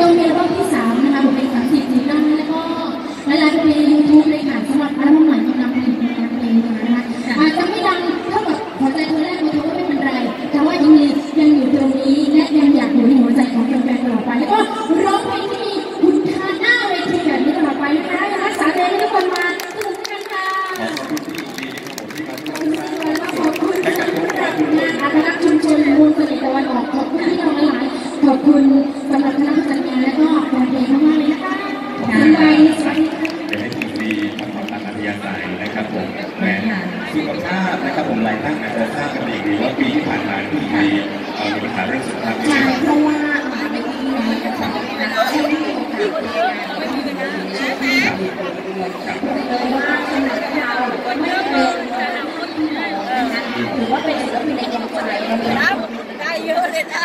จงเรียนรอบที่สามนะคะบทเพลงสามสิบจีบได้แล้วก็หลายๆเพลงยูทูบเลยค่ะสำหรับอัลบั้มใหม่กำลัง ขอบคุณสำหรับคณะผู้จัดงานและก็แฟนเพลงมากๆเลยนะคะท่านใดสวัสดีค่ะเดี๋ยวให้ทีดีทำความตามอัธยาศัยนะครับผมแหมสุขภาพนะครับผมหลายท่านอาจจะทราบกันดีดีว่าปีที่ผ่านมาที่มีเอ่อมีปัญหาเรื่องสุขภาพใช่ เพราะว่าในปีนี้นะคะได้มีโอกาสไปงานไม่มีเวลาเลยว่าขนาดเราไม่เป็นถือว่าเป็นศิลปินในดวงใจเราเลยนะได้เยอะเลยนะ